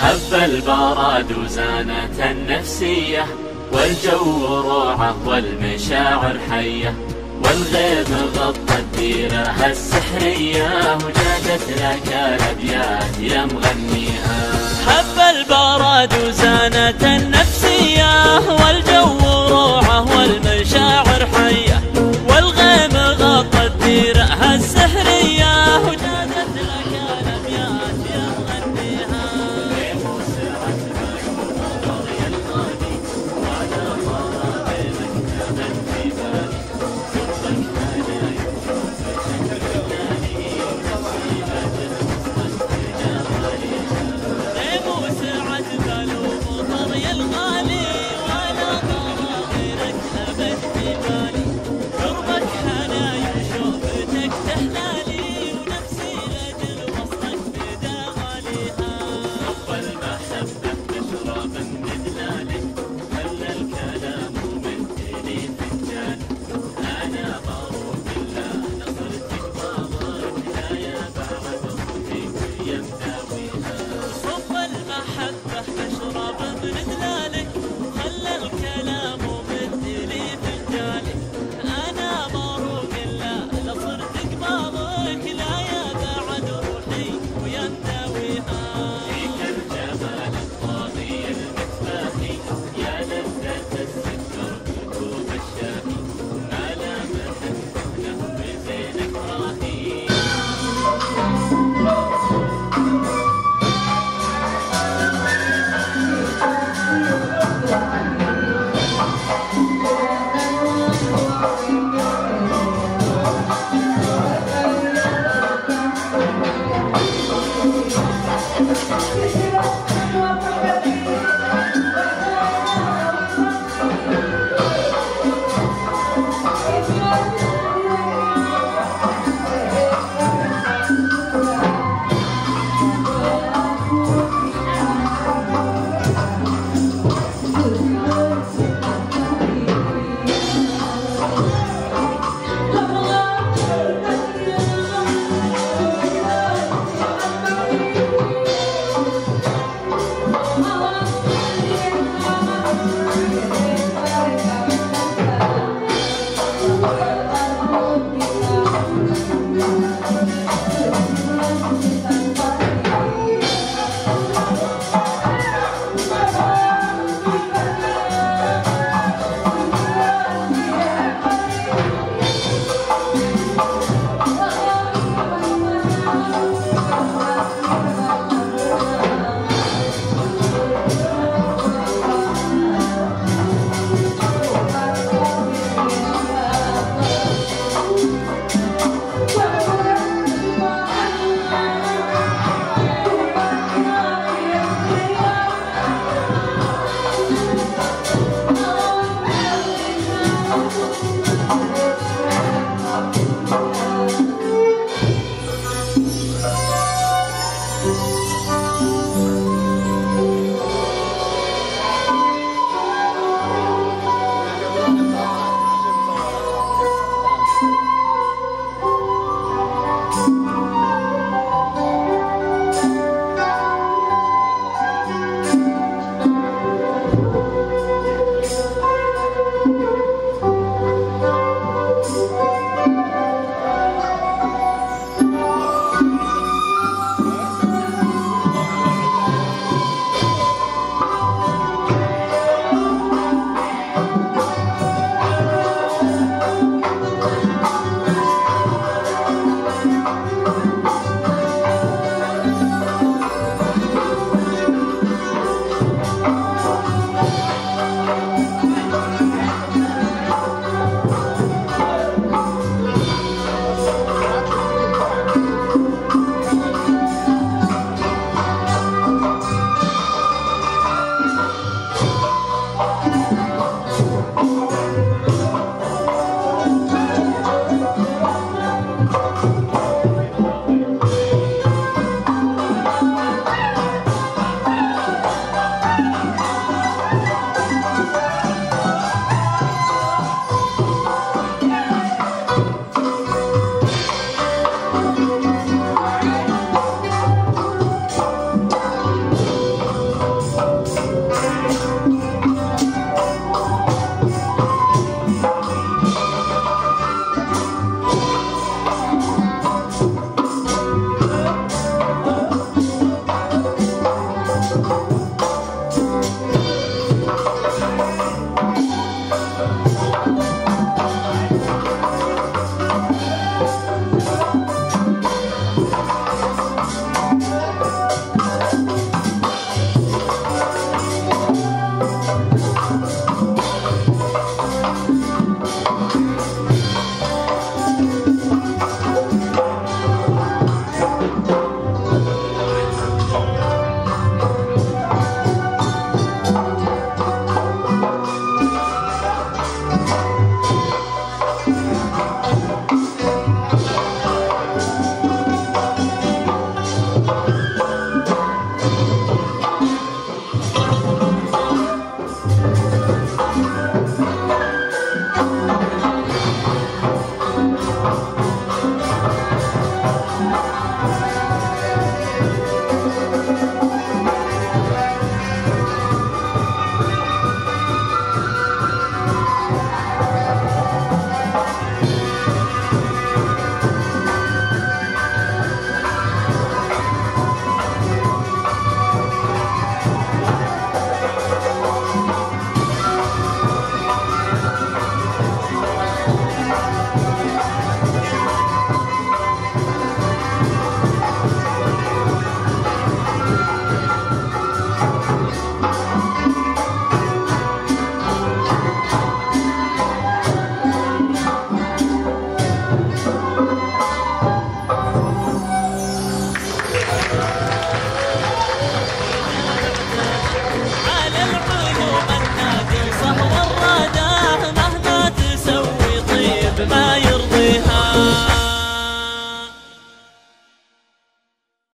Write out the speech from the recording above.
هب البراد زانة النفسية والجو روعة والمشاعر حية. والغيب غطت ديرها السحرية وجادت لك الأبيات يمغى